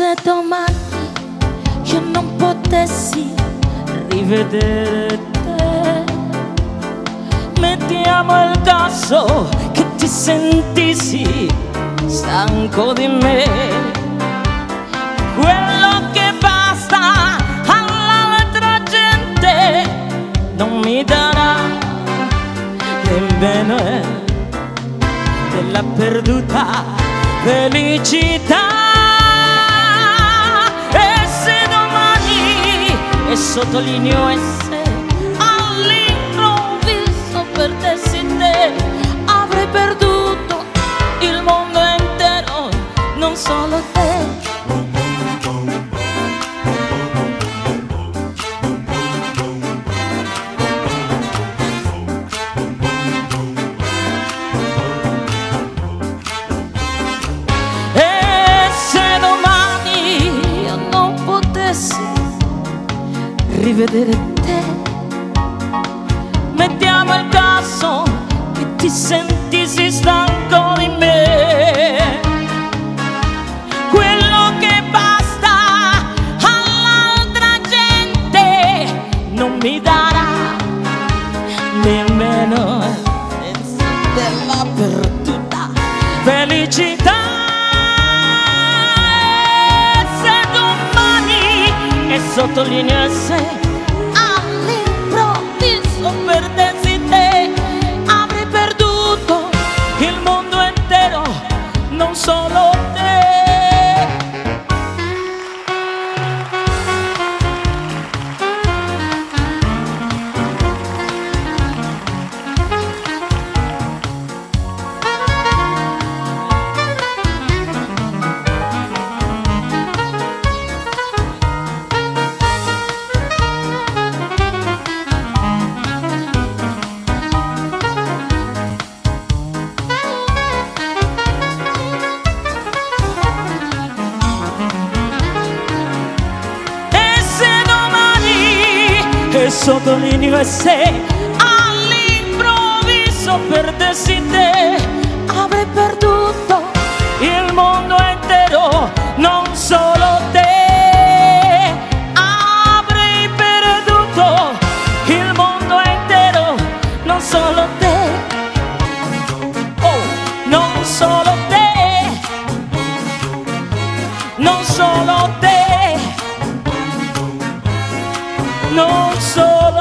E domani io non potessi rivedere te, mettiamo il caso che ti sentissi stanco di me. Quello che basta all'altra gente non mi darà nemmeno della perduta felicità. E se domani, e sottolineo e se all'improvviso perdessi te, avrei perduto solo te. E se domani io non potessi rivedere te, mettiamo il caso che ti sentissi stanco mi darà nemmeno della perduta felicità. E se domani, e sottolineo se all'improvviso perdessi te, avrei perduto il mondo intero, non solo te. Sottolineo e se all'improvviso perdessi te, avrei perduto il mondo intero, non solo te. Avrei perduto il mondo intero, non solo te. Oh, non solo te, non solo te non solo